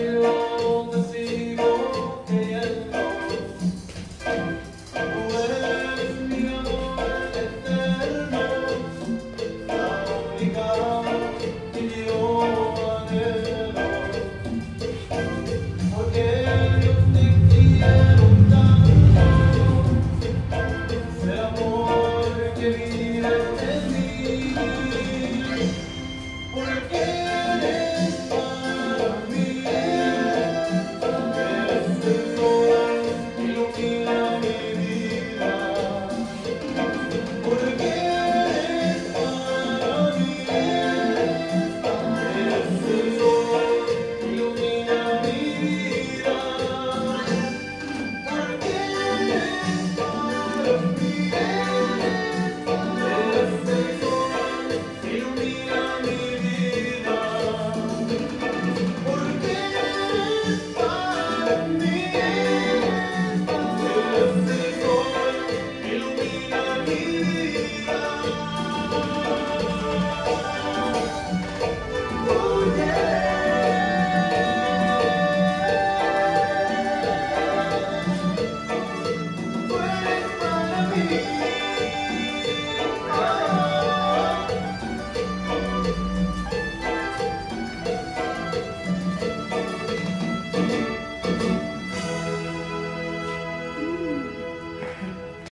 you.